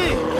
me!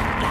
Oh!